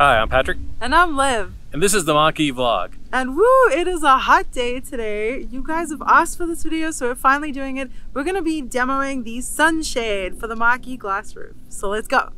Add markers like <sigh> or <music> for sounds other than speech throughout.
Hi, I'm Patrick, And I'm Liv. and this is the Mach-E Vlog. And woo, it is a hot day today. You guys have asked for this video, so we're finally doing it. We're gonna be demoing the sunshade for the Mach-E glass roof. So let's go.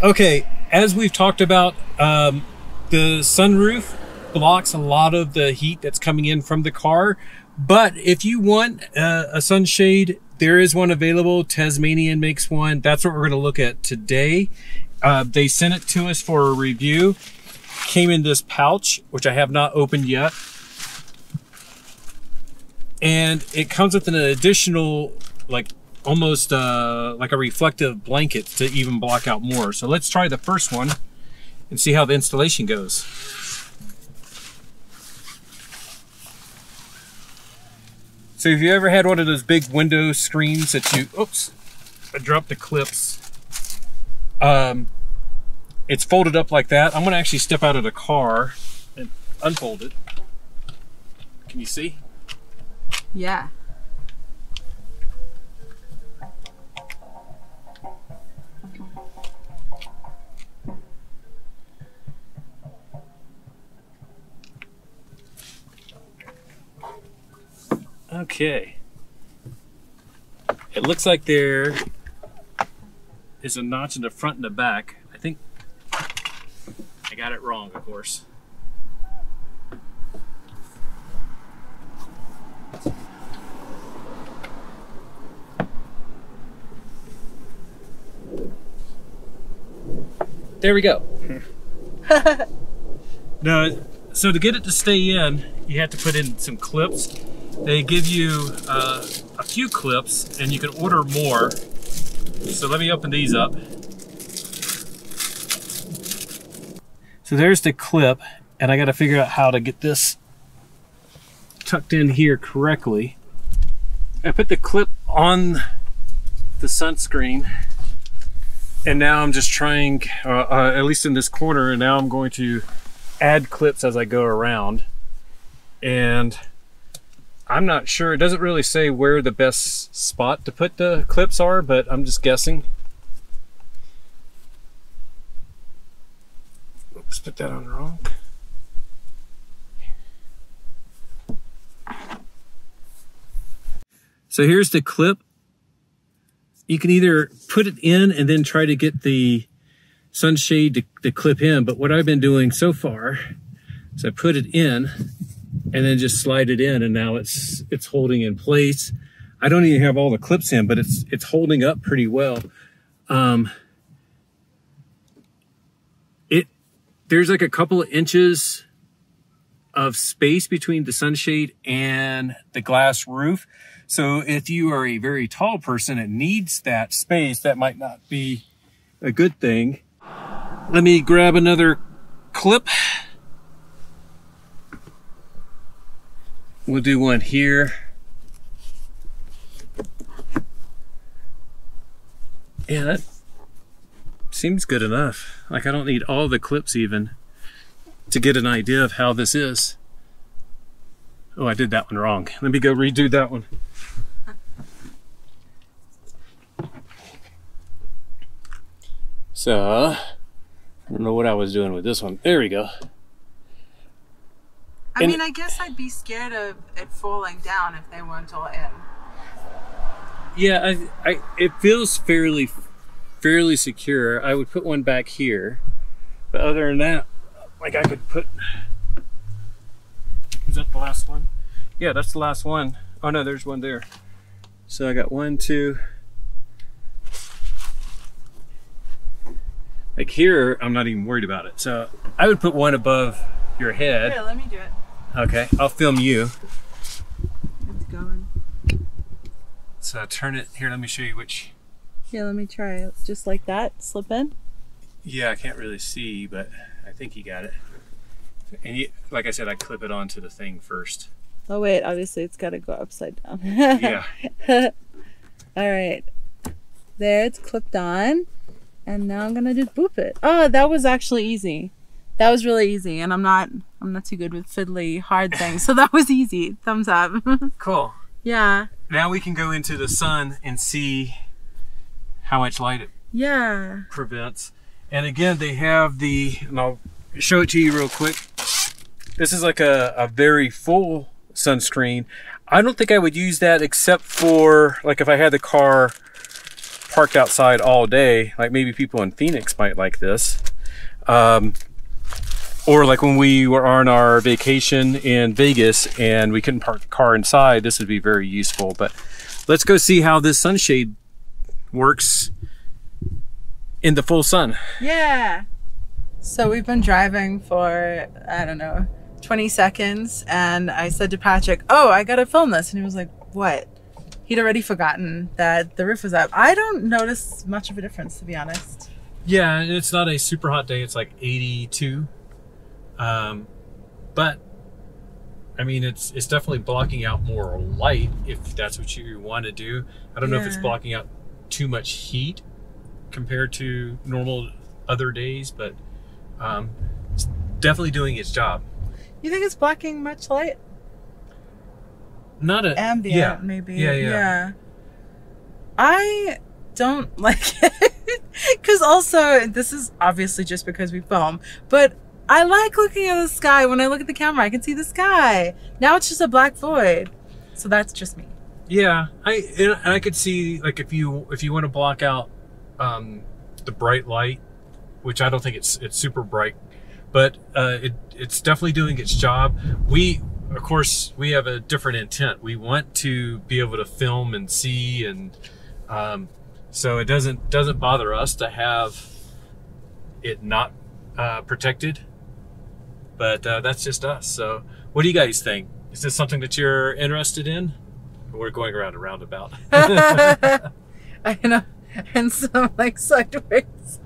Okay, as we've talked about, um, the sunroof blocks a lot of the heat that's coming in from the car. But if you want uh, a sunshade, there is one available. Tesmanian makes one. That's what we're going to look at today. Uh, they sent it to us for a review. Came in this pouch, which I have not opened yet. And it comes with an additional, like almost uh, like a reflective blanket to even block out more. So let's try the first one and see how the installation goes. So if you ever had one of those big window screens that you, oops, I dropped the clips. Um, it's folded up like that. I'm gonna actually step out of the car and unfold it. Can you see? Yeah. Okay. It looks like there is a notch in the front and the back. I think I got it wrong, of course. There we go. <laughs> no, so to get it to stay in, you have to put in some clips. They give you uh, a few clips and you can order more. So let me open these up. So there's the clip and I got to figure out how to get this tucked in here correctly. I put the clip on the sunscreen and now I'm just trying, uh, uh, at least in this corner, and now I'm going to add clips as I go around. And I'm not sure, it doesn't really say where the best spot to put the clips are, but I'm just guessing. Oops, put that on the wrong. So here's the clip. You can either put it in and then try to get the sunshade to, to clip in. But what I've been doing so far is I put it in and then just slide it in and now it's it's holding in place. I don't even have all the clips in, but it's it's holding up pretty well. Um, it there's like a couple of inches of space between the sunshade and the glass roof. So if you are a very tall person and needs that space, that might not be a good thing. Let me grab another clip. We'll do one here. Yeah, that seems good enough. Like I don't need all the clips even to get an idea of how this is. Oh, I did that one wrong. Let me go redo that one. So, I don't know what I was doing with this one. There we go. I And- mean, I guess I'd be scared of it falling down if they weren't all in. Yeah, I, I, it feels fairly, fairly secure. I would put one back here, but other than that, like I could put. Is that the last one? Yeah, that's the last one. Oh no, there's one there. So I got one, two. Like here, I'm not even worried about it. So I would put one above your head. Here, let me do it. Okay, I'll film you. It's going. So turn it here. Let me show you which. Yeah, let me try it. Just like that, slip in. Yeah, I can't really see, but I think you got it. And you, like I said, I clip it onto the thing first. Oh wait, obviously it's got to go upside down. Yeah. <laughs> All right. There, it's clipped on. And now I'm gonna just boop it. Oh, that was actually easy. That was really easy, and I'm not I'm not too good with fiddly hard things, so that was easy. Thumbs up. <laughs> Cool. yeah. now we can go into the sun and see how much light it Yeah. prevents. And again, they have the, and I'll show it to you real quick. This is like a, a very full sunscreen. I don't think I would use that except for like if I had the car parked outside all day, like maybe people in Phoenix might like this. Um, or like when we were on our vacation in Vegas and we couldn't park the car inside, this would be very useful. But let's go see how this sunshade works in the full sun. Yeah. So we've been driving for, I don't know, 20 seconds. And I said to Patrick, Oh, I got to film this. And he was like, What? He'd already forgotten that the roof was up. I don't notice much of a difference, to be honest. Yeah, it's not a super hot day. It's like 82. Um, but I mean, it's it's definitely blocking out more light if that's what you want to do. I don't know if it's blocking out too much heat compared to normal other days, but um, it's definitely doing its job. You think it's blocking much light? Not a Ambient, yeah, maybe. Yeah, yeah. I don't <laughs> like it. Because also, this is obviously just because we film, but I like looking at the sky. When I look at the camera, I can see the sky. Now it's just a black void. So that's just me. Yeah, I and I could see like if you if you want to block out um, the bright light, which I don't think it's it's super bright, but uh, it it's definitely doing its job. We of course we have a different intent. We want to be able to film and see, and um, so it doesn't doesn't bother us to have it not uh, protected. But uh, that's just us. So, what do you guys think? Is this something that you're interested in? We're going around a roundabout. <laughs> <laughs> I know. And some like sideways.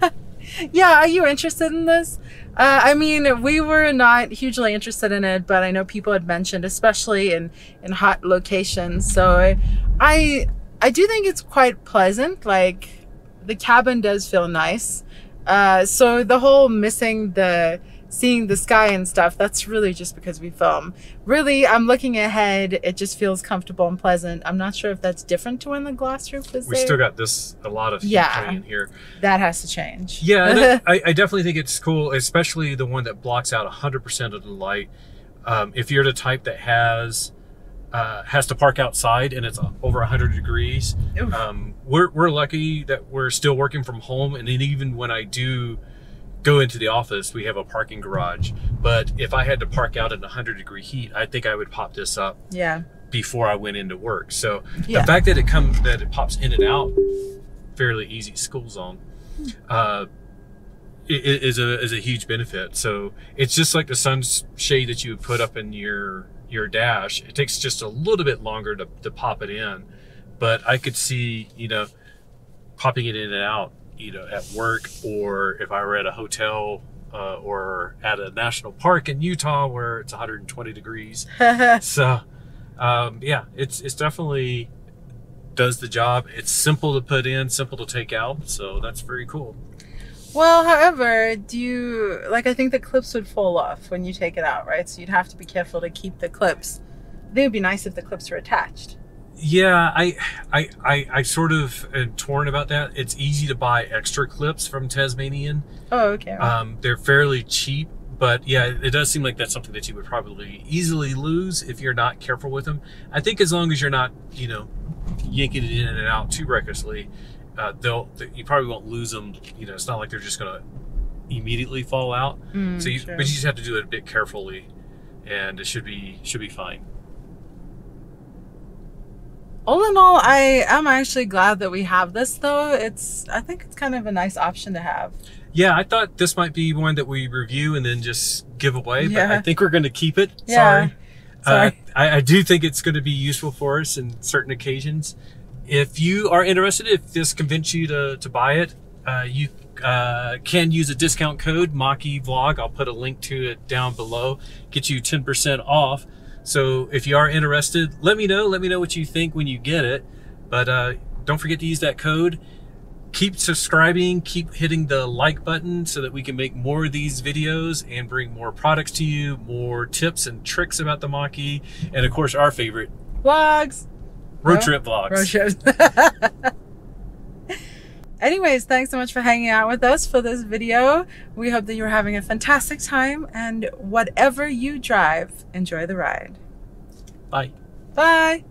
<laughs> yeah, are you interested in this? Uh, I mean, we were not hugely interested in it, but I know people had mentioned, especially in in hot locations. So I, I, I do think it's quite pleasant. Like the cabin does feel nice. Uh, so the whole missing the seeing the sky and stuff that's really just because we film really i'm looking ahead it just feels comfortable and pleasant i'm not sure if that's different to when the glass roof was we there still got this a lot of heat Yeah. coming in here. that has to change Yeah, <laughs> I, I definitely think it's cool, especially the one that blocks out 100% of the light. Um, if you're the type that has uh, has to park outside and it's over 100 degrees, um, we're, we're lucky that we're still working from home. And then even when I do go into the office, we have a parking garage. But if I had to park out in 100 degree heat, I think I would pop this up yeah before I went into work. So Yeah. the fact that it comes that it pops in and out fairly easy school zone uh, i- i- is a is a huge benefit. So it's just like the sun shade that you would put up in your your dash. It takes just a little bit longer to, to pop it in, but I could see you know popping it in and out you know at work or if I were at a hotel. Uh, or at a national park in Utah where it's 120 degrees, <laughs> so um, yeah it's it's definitely does the job. It's simple to put in simple to take out so that's very cool. Well however do you like i think the clips would fall off when you take it out right? So you'd have to be careful to keep the clips. Think it'd be nice if the clips were attached yeah I, I i i sort of am torn about that. It's easy to buy extra clips from Tesmanian. Oh okay. Um, they're fairly cheap but yeah it does seem like that's something that you would probably easily lose if you're not careful with them. I think as long as you're not you know yanking it in and out too recklessly uh, they'll you probably won't lose them. You know it's not like they're just gonna immediately fall out. Mm, So you, sure. but you just have to do it a bit carefully, and it should be should be fine. All in all i am actually glad that we have this though it's i think it's kind of a nice option to have Yeah, I thought this might be one that we review and then just give away, but I think we're going to keep it. Yeah. Sorry. Sorry. Uh, I, I do think it's going to be useful for us in certain occasions. If you are interested, if this convinced you to, to buy it, uh, you uh, can use a discount code Mach-E Vlog. I'll put a link to it down below. Get you 10% off. So if you are interested, let me know. Let me know what you think when you get it. But uh, don't forget to use that code. Keep subscribing, keep hitting the like button so that we can make more of these videos and bring more products to you, more tips and tricks about the Mach-E, and of course our favorite, vlogs Road trip vlogs. road trips. <laughs> Anyways, thanks so much for hanging out with us for this video. We hope that you're having a fantastic time and whatever you drive, enjoy the ride. Bye. Bye.